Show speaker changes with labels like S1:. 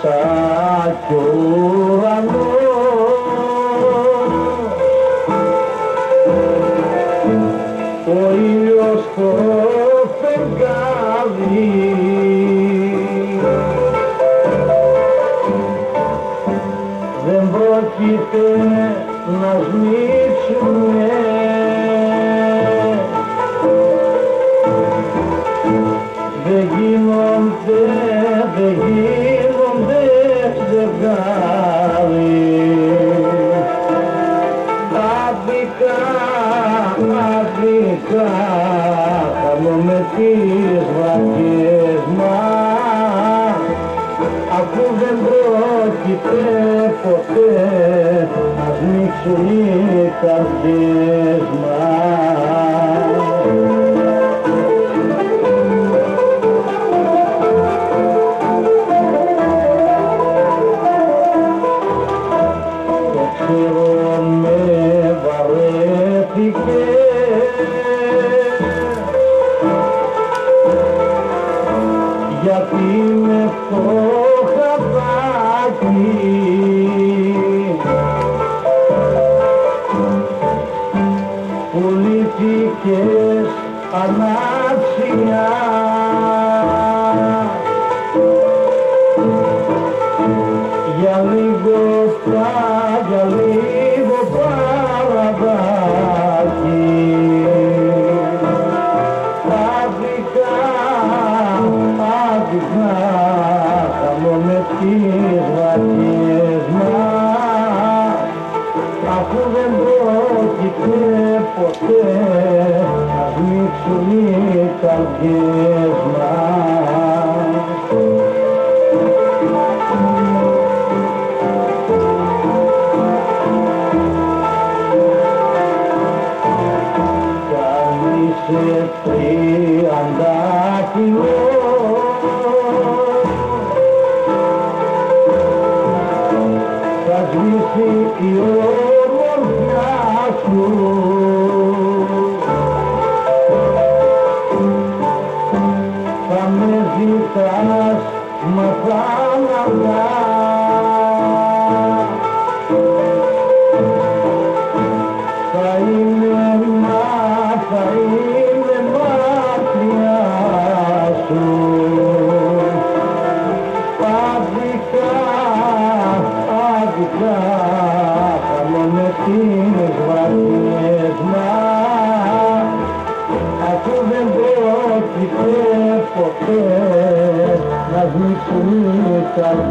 S1: κι ουρανό ο δεν πρόκειται να δεν γίνονται, δεν γίνονται. Χαμώ με τις βραδιές μας αφού δεν πρόκειται ποτέ να σμίξουν οι καρδιές μας. Το ξέρω με βαρέθηκες γιατί με φτώχα πάκι πουλήθηκες ανάψια. Για λίγο πα, για λίγο πρόκειται ποτέ να σμίξουν οι καρδιές μας. Κάνει σε τριαντάφυλλο ζητάς μα θάνατα θα είμαι μας, θα είμαι μακριά σου. Άδικα, άδικα χαμώ με τις βραδιές μας. Αφού δεν πρόκειται ποτέ कर